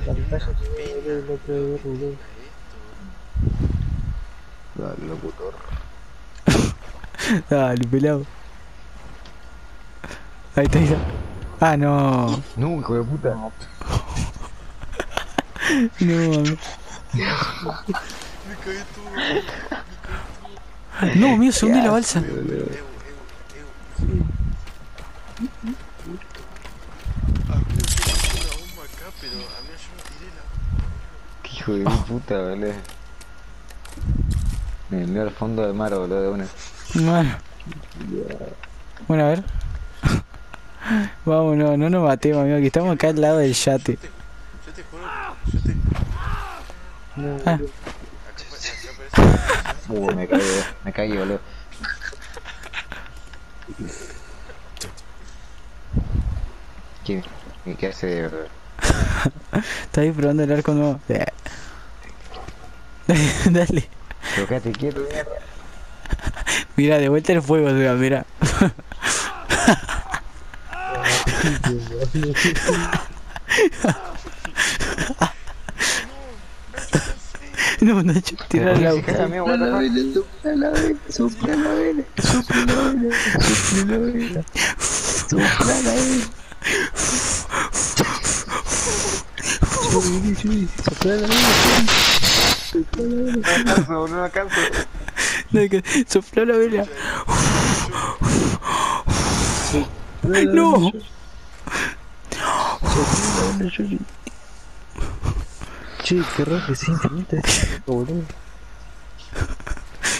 pantalla que ve lo que ve Rubén. Dale, locutor. Dale, pelado. Ahí está, ahí está. Ah, no. No, hijo de puta. No, mami. Me caí todo. No, mío, se hunde la balsa eu. A mí no se me hizo una bomba acá, pero a mí yo no tiré la Qué hijo de puta, boludo. Me envió al fondo del mar, boludo, de una. Bueno. Bueno, a ver. Vámonos, no nos matemos, amigo, que estamos acá al lado del yate. Yo te juro, yo te... No, Ah. Uh, me caí. Me caí, boludo. ¿Qué, qué hace, boludo? Está ahí probando el arco nuevo. Dale. Quédate quieto, mierda. Mira, de vuelta el fuego, sea, mira. No, Nacho, tira the fuck? Sopla la vela, sopla la vela, sopla la vela, sopla la vela, sopla la vela. Sopla la vela, la vela. No alcanzo, no alcanzo. No, que sopló la vela. No. Che, qué que sea infinita boludo.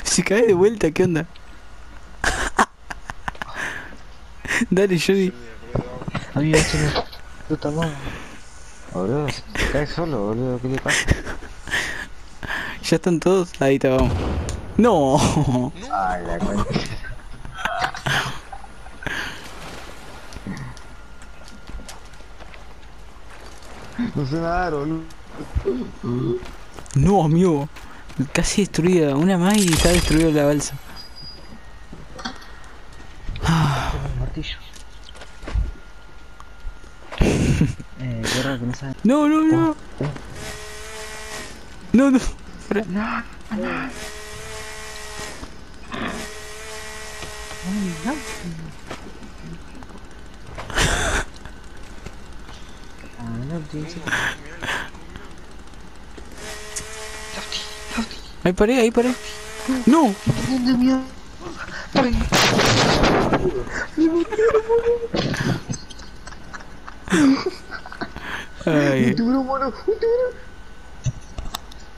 Se cae de vuelta, ¿qué onda? Dale, Jody. Amigo. Puta madre. Boludo, se cae solo, boludo, ¿qué le pasa? Ya están todos. Ahí te vamos. No. Ay, la cuenta. No sé nadar, boludo. No, amigo. Casi destruida. Una más y está destruida la balsa. Un martillo. Eh, qué raro que no. No, no, no. No, no. Fuera. Ah, no, tío, sí. Ahí paré, ahí paré. No. Ay.